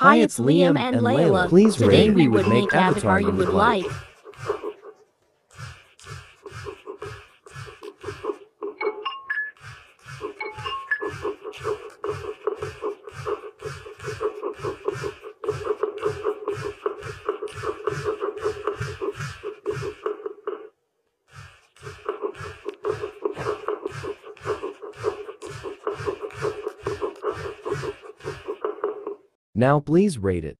Hi, it's Liam and Layla. Please Today we would make avatar you would like. Now please rate it.